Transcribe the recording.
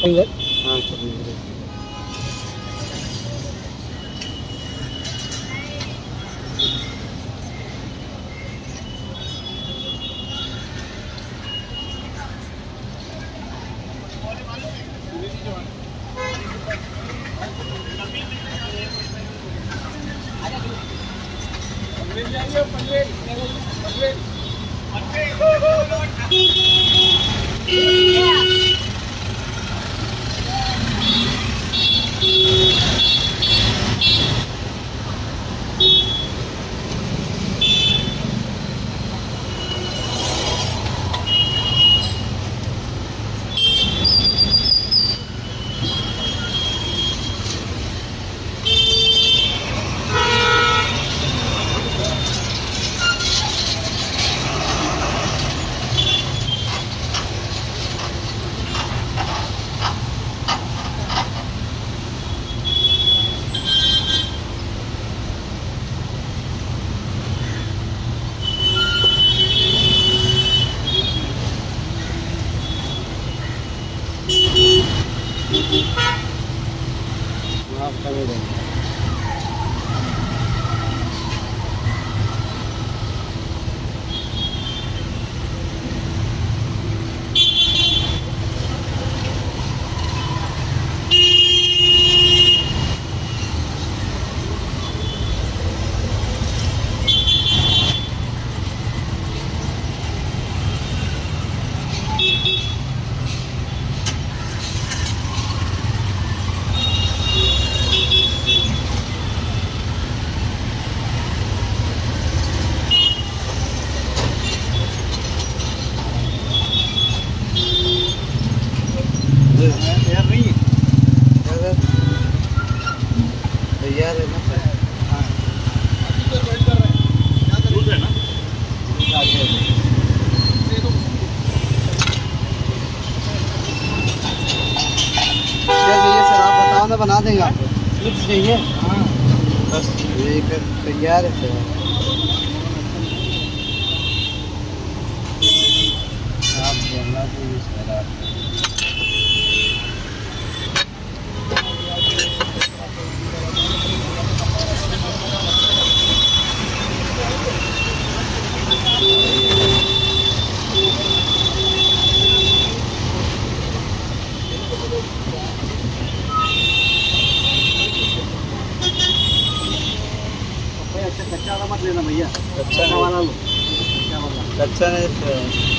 हाँ चलिए आप कमी देंगे यार नहीं है तैयार है ना बना देंगे आपको चाहिए हाँ बस ये तैयार है कच्चा वाला मत लेना भैया। कच्चा वाला लो। कच्चा वाला कच्चा नहीं।